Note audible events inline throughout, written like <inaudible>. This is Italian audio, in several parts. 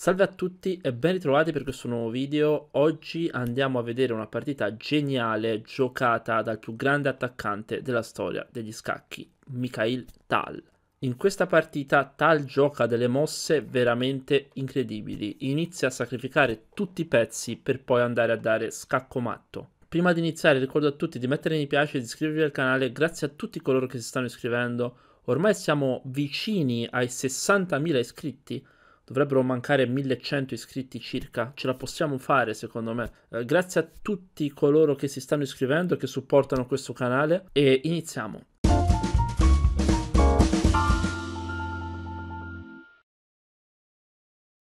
Salve a tutti e ben ritrovati per questo nuovo video. Oggi andiamo a vedere una partita geniale giocata dal più grande attaccante della storia degli scacchi, Mikhail Tal. In questa partita Tal gioca delle mosse veramente incredibili, inizia a sacrificare tutti i pezzi per poi andare a dare scacco matto. Prima di iniziare ricordo a tutti di mettere mi piace e di iscrivervi al canale, grazie a tutti coloro che si stanno iscrivendo. Ormai siamo vicini ai 60.000 iscritti, dovrebbero mancare 1100 iscritti circa, ce la possiamo fare secondo me. Eh, grazie a tutti coloro che si stanno iscrivendo e che supportano questo canale e iniziamo.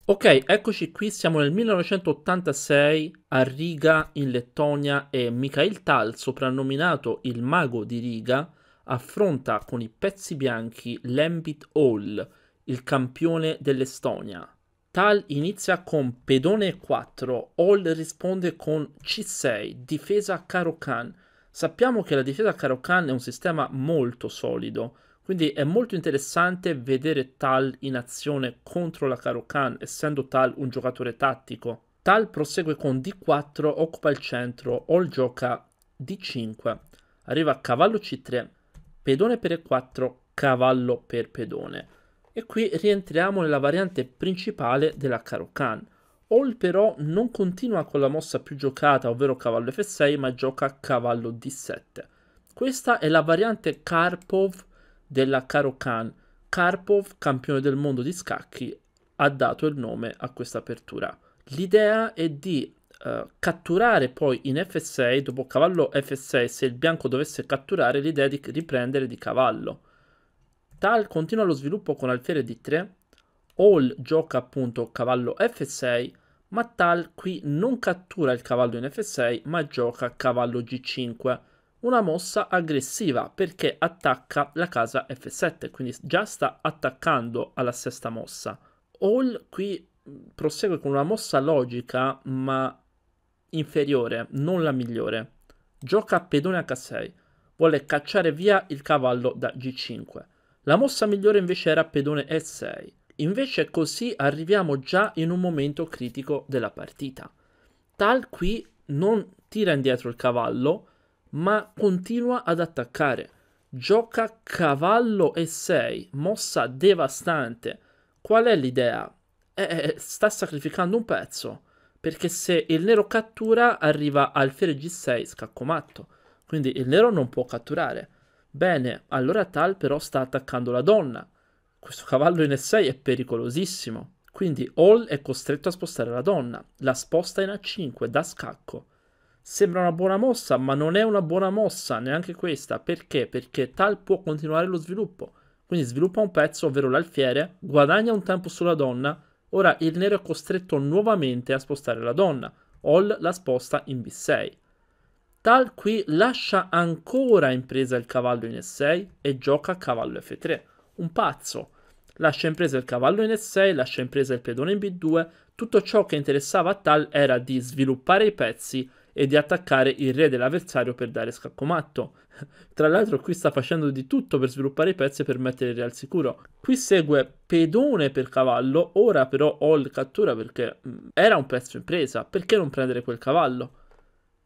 Ok, eccoci qui, siamo nel 1986 a Riga in Lettonia e Mikhail Tal, soprannominato il mago di Riga, affronta con i pezzi bianchi l'Embit Hall, il campione dell'Estonia. Tal inizia con pedone 4, Hall risponde con C6, difesa Karo-Kan. Sappiamo che la difesa Karo-Kan è un sistema molto solido, quindi è molto interessante vedere Tal in azione contro la Karo-Kan, essendo Tal un giocatore tattico. Tal prosegue con D4, occupa il centro, Hall gioca D5, arriva cavallo C3, pedone per E4, cavallo per pedone. E qui rientriamo nella variante principale della Karo-Kan. Hall però non continua con la mossa più giocata, ovvero cavallo F6, ma gioca cavallo D7. Questa è la variante Karpov della Karo-Kan. Karpov, campione del mondo di scacchi, ha dato il nome a questa apertura. L'idea è di uh, catturare poi in F6, dopo cavallo F6, se il bianco dovesse catturare, l'idea è di riprendere di cavallo. Tal continua lo sviluppo con alfiere d3, Hall gioca appunto cavallo f6, ma Tal qui non cattura il cavallo in f6, ma gioca cavallo g5, una mossa aggressiva perché attacca la casa f7, quindi già sta attaccando alla sesta mossa. Hall qui prosegue con una mossa logica, ma inferiore, non la migliore. Gioca pedone h6, vuole cacciare via il cavallo da g5. La mossa migliore invece era pedone E6. Invece così arriviamo già in un momento critico della partita. Tal qui non tira indietro il cavallo, ma continua ad attaccare. Gioca cavallo E6, mossa devastante. Qual è l'idea? Eh, eh, sta sacrificando un pezzo, perché se il nero cattura arriva alfiere G6 scacco matto, quindi il nero non può catturare. Bene, allora Tal però sta attaccando la donna. Questo cavallo in E6 è pericolosissimo. Quindi Hall è costretto a spostare la donna. La sposta in A5 da scacco. Sembra una buona mossa, ma non è una buona mossa neanche questa. Perché? Perché Tal può continuare lo sviluppo. Quindi sviluppa un pezzo, ovvero l'alfiere, guadagna un tempo sulla donna. Ora il nero è costretto nuovamente a spostare la donna. Hall la sposta in B6. Tal qui lascia ancora in presa il cavallo in E6 e gioca cavallo F3. Un pazzo. Lascia in presa il cavallo in E6, lascia in presa il pedone in B2. Tutto ciò che interessava a Tal era di sviluppare i pezzi e di attaccare il re dell'avversario per dare scaccomatto. Tra l'altro qui sta facendo di tutto per sviluppare i pezzi e per mettere il re al sicuro. Qui segue pedone per cavallo, ora però Hall cattura perché mm, era un pezzo in presa. Perché non prendere quel cavallo?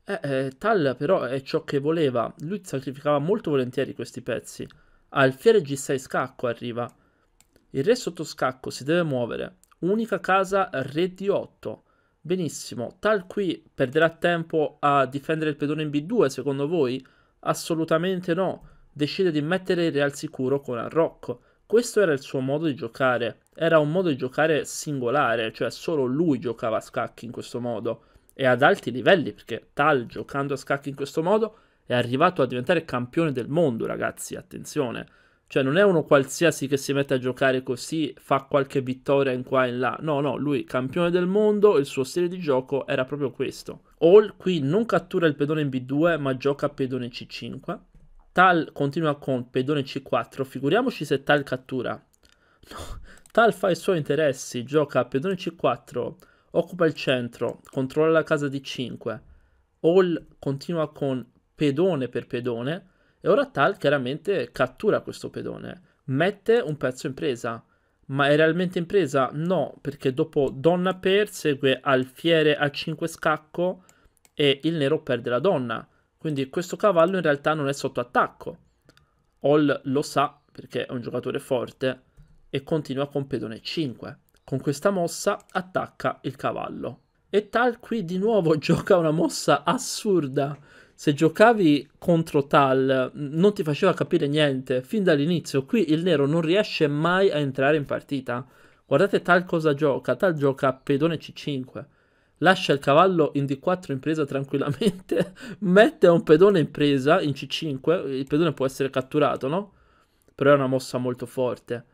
Eh, eh, Tal però è ciò che voleva. Lui sacrificava molto volentieri questi pezzi. Alfiere G6 scacco arriva. Il re sotto scacco si deve muovere. Unica casa re D8. Benissimo. Tal qui perderà tempo a difendere il pedone in B2 secondo voi? Assolutamente no. Decide di mettere il re al sicuro con Arrocco. Questo era il suo modo di giocare. Era un modo di giocare singolare, cioè solo lui giocava a scacchi in questo modo e ad alti livelli, perché Tal giocando a scacchi in questo modo è arrivato a diventare campione del mondo, ragazzi, attenzione. Cioè non è uno qualsiasi che si mette a giocare così, fa qualche vittoria in qua e in là. No, no, lui campione del mondo, il suo stile di gioco era proprio questo. Hall qui non cattura il pedone in B2, ma gioca pedone C5. Tal continua con pedone C4, figuriamoci se Tal cattura. No, Tal fa i suoi interessi, gioca pedone C4, occupa il centro, controlla la casa di 5. Hall continua con pedone per pedone e ora Tal chiaramente cattura questo pedone, mette un pezzo in presa. Ma è realmente impresa? No, perché dopo donna per segue alfiere a 5 scacco e il nero perde la donna. Quindi questo cavallo in realtà non è sotto attacco. All lo sa perché è un giocatore forte e continua con pedone 5. Con questa mossa attacca il cavallo. E Tal qui di nuovo <laughs> gioca una mossa assurda. Se giocavi contro Tal non ti faceva capire niente fin dall'inizio. Qui il nero non riesce mai a entrare in partita. Guardate Tal cosa gioca. Tal gioca pedone C5. Lascia il cavallo in D4 in presa tranquillamente. <laughs> mette un pedone in presa in C5. Il pedone può essere catturato, no? Però è una mossa molto forte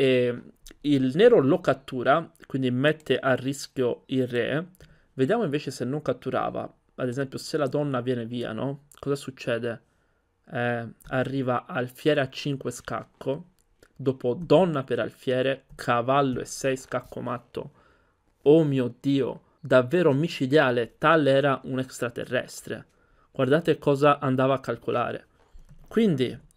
e il nero lo cattura, quindi mette a rischio il re. Vediamo invece se non catturava. Ad esempio, se la donna viene via, no? Cosa succede? Eh, arriva alfiere a 5 scacco. Dopo donna per alfiere, cavallo e 6 scacco matto. Oh mio dio, davvero micidiale. Tal era un extraterrestre. Guardate cosa andava a calcolare. Quindi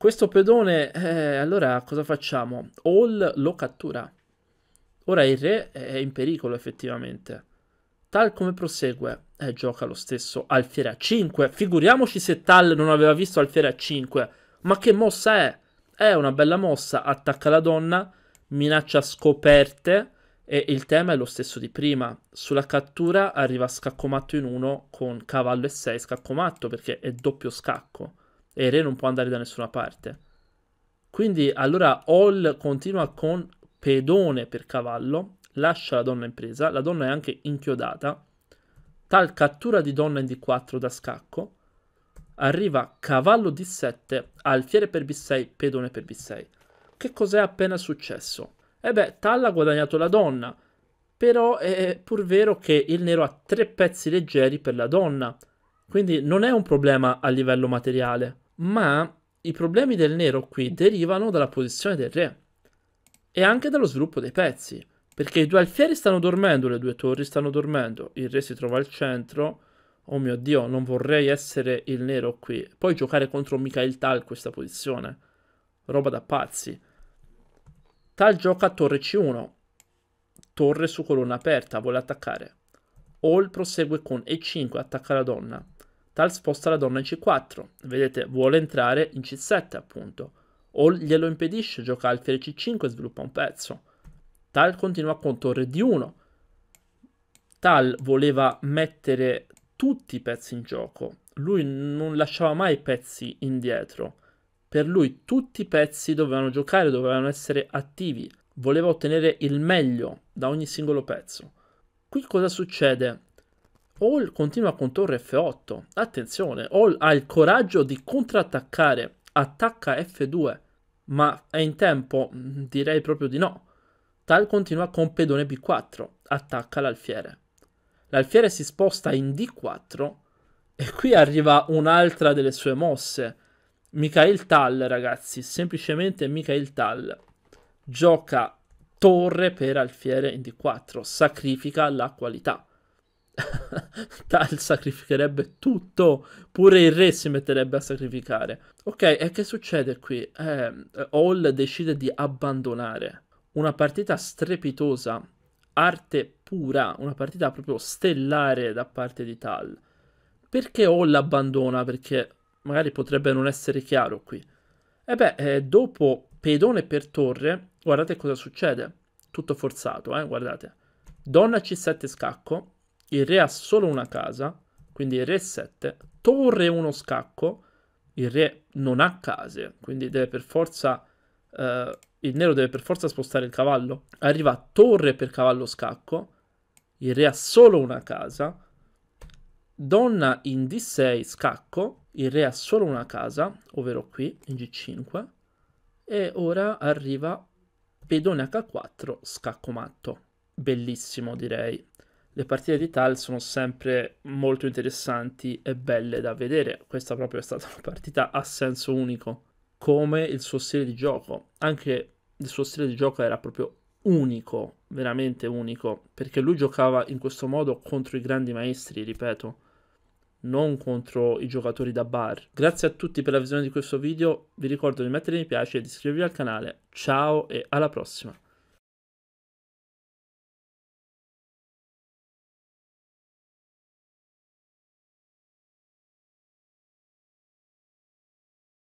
questo pedone, eh, allora cosa facciamo? All lo cattura. Ora il re è in pericolo effettivamente. Tal come prosegue, eh, gioca lo stesso alfiere a 5. Figuriamoci se Tal non aveva visto alfiere a 5. Ma che mossa è? È una bella mossa, attacca la donna, minaccia scoperte e il tema è lo stesso di prima. Sulla cattura arriva scaccomatto in 1 con cavallo e 6 scaccomatto perché è doppio scacco e re non può andare da nessuna parte. Quindi allora All continua con pedone per cavallo, lascia la donna in presa, la donna è anche inchiodata, tal cattura di donna in D4 da scacco, arriva cavallo D7, alfiere per B6, pedone per B6. Che cos'è appena successo? E beh, tal ha guadagnato la donna, però è pur vero che il nero ha tre pezzi leggeri per la donna, quindi non è un problema a livello materiale ma i problemi del nero qui derivano dalla posizione del re e anche dallo sviluppo dei pezzi, perché i due alfieri stanno dormendo, le due torri stanno dormendo, il re si trova al centro, oh mio dio, non vorrei essere il nero qui, poi giocare contro Mikhail Tal questa posizione, roba da pazzi. Tal gioca a torre C1, torre su colonna aperta, vuole attaccare. All prosegue con E5, attacca la donna. Tal sposta la donna in C4, vedete vuole entrare in C7 appunto, o glielo impedisce, gioca alfiere C5 e sviluppa un pezzo. Tal continua con torre D1, Tal voleva mettere tutti i pezzi in gioco, lui non lasciava mai pezzi indietro, per lui tutti i pezzi dovevano giocare, dovevano essere attivi, voleva ottenere il meglio da ogni singolo pezzo. Qui cosa succede? Hall continua con torre F8. Attenzione, Hall ha il coraggio di contrattaccare. Attacca F2, ma è in tempo? Mm, direi proprio di no. Tal continua con pedone B4. Attacca l'alfiere. L'alfiere si sposta in D4 e qui arriva un'altra delle sue mosse. Mikhail Tal, ragazzi, semplicemente Mikhail Tal gioca torre per alfiere in D4, sacrifica la qualità. <laughs> Tal sacrificherebbe tutto, pure il re si metterebbe a sacrificare. Ok, e che succede qui? Eh, Hall decide di abbandonare una partita strepitosa, arte pura, una partita proprio stellare da parte di Tal. Perché Hall abbandona? Perché magari potrebbe non essere chiaro qui. E beh, eh, dopo pedone per torre, guardate cosa succede. Tutto forzato, eh, guardate. Donna C7 scacco, il re ha solo una casa, quindi il re 7, torre 1 scacco, il re non ha case, quindi deve per forza, eh, il nero deve per forza spostare il cavallo, arriva torre per cavallo scacco, il re ha solo una casa, donna in D6 scacco, il re ha solo una casa, ovvero qui in G5, e ora arriva pedone H4 scacco matto. Bellissimo direi le partite di Tal sono sempre molto interessanti e belle da vedere. Questa proprio è stata <laughs> una partita a senso unico, come il suo stile di gioco. Anche il suo stile di gioco era proprio unico, veramente unico, perché lui giocava in questo modo contro i grandi maestri, ripeto. non contro i giocatori da bar. Grazie a tutti per la visione di questo video, vi ricordo di mettere mi piace e di iscrivervi al canale. Ciao e alla prossima!